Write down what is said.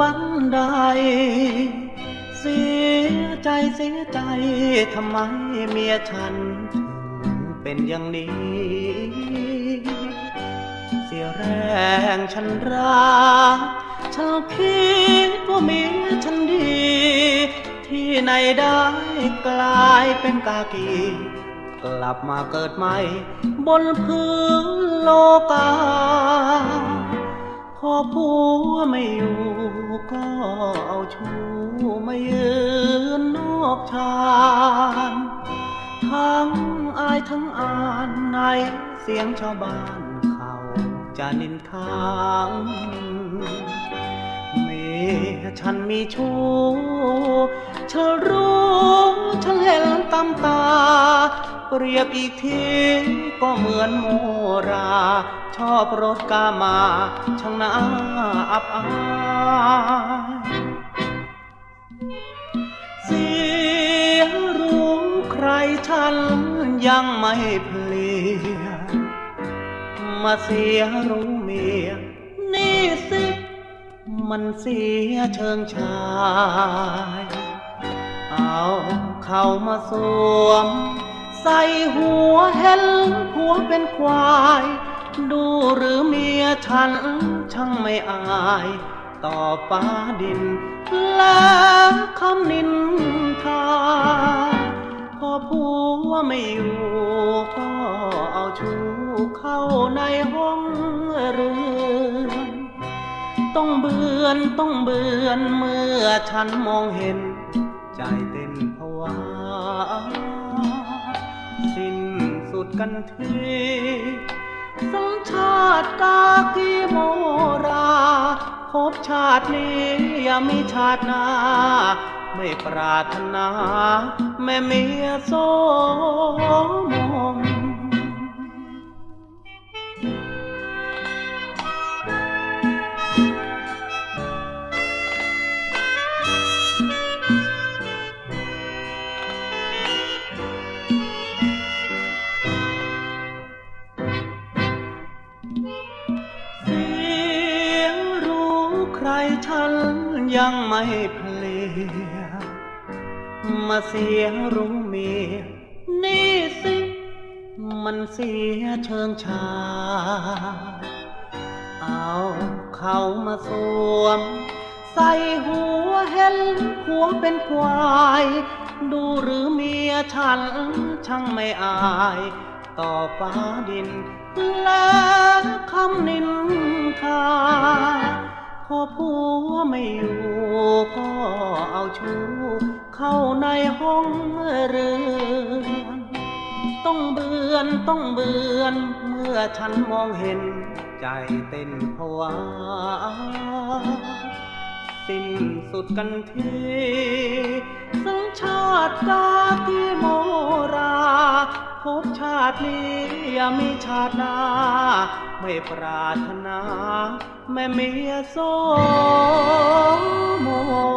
บันไดเสียใจเสียใจทำไมเมียฉันเป็นอย่างนี้ เสียแรงฉันรักฉันคิดว่าเมียฉันดี ที่ไหนได้กลายเป็นกากีกลับมาเกิดใหม่ บนพื้นโลกา พอผัวไม่อยู่ก็เอาชู้มายืนนอกชานทั้งอายทั้งอ่านในเสียงชาวบ้านเขาจะนินทางเมฉันมีชู้ฉันรู้ฉันเห็นตามตา เรียบอีกทีก็เหมือนโมรา ชอบรถกามาช่างน่าอับอายเสียรู้ใครฉันยังไม่เพลียมาเสียรู้เมียนี่สิมันเสียเชิงชาย เอาเข้ามาสวม ใส่หัวเห็นผัวเป็นควาย ดูหรือเมียฉันช่างไม่อาย ต่อฟ้าดิน และคำนินทา พอผัวไม่อยู่ก็เอาชู้เข้าในห้องเรือนต้องเบือนต้องเบือนเมื่อฉันมองเห็น ใจเต้นผวา กันทีสัญชาติกากีโมราพบชาตินี้อย่ามีชาติหน้า ไม่ปรารถนา แม่เมียโสมม เสียงรู้ใครฉันยังไม่เพลียมาเสียรู้เมียนี่สิ มันเสียเชิงชา เอาเขามาสวม ใส่หัวเห็นหัวเป็นควาย ดูหรือเมียฉันช่างไม่อาย ต่อฟ้าดิน และคำนินทาพอผัวไม่อยู่ก็เอาชู้เข้าในห้องเรือนต้องเบือนต้องเบือน เมื่อฉันมองเห็น ใจเต้นผวาสิ้นสุดกันที สัญชาติกากีโม พบชาตินี้ยมีชาติหน้า ไม่ปรารถนา แม่เมียโสมม